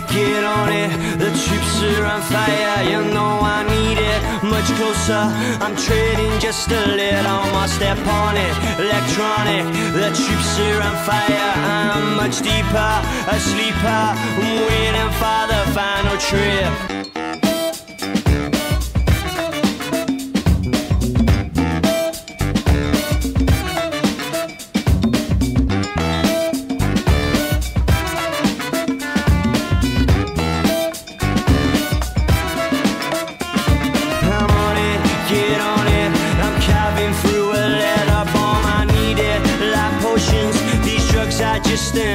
get on it. The troops are on fire, you know I need it. Much closer, I'm trading just a little more. Step on it, electronic. The troops are on fire, I'm much deeper, a sleeper. I'm waiting for the final trip.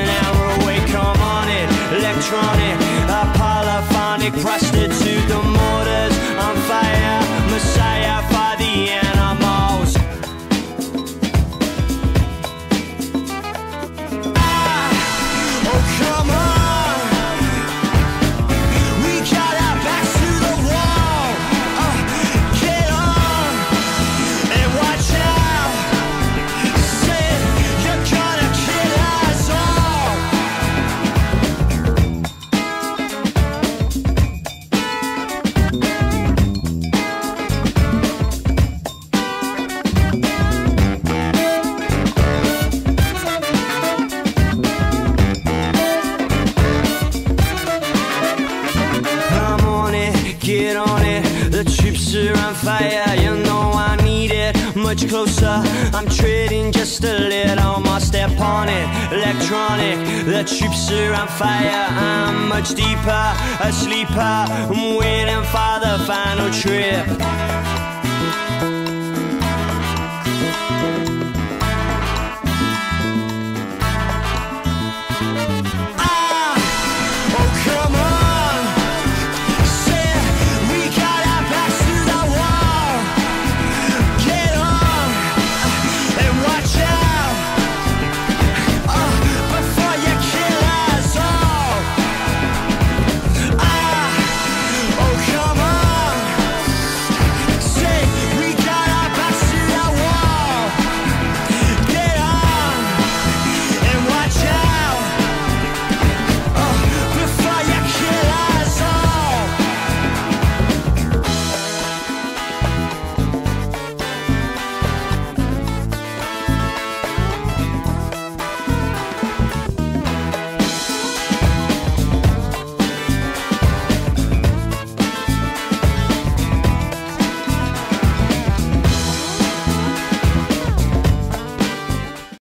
An hour away. Come on it, electronic, a polyphonic prostitute. The mortars lips are on fire You know I need it. Much closer I'm treading just a little more. Step on it, electronic The troops are on fire. I'm much deeper, a sleeper. I'm waiting for the final trip.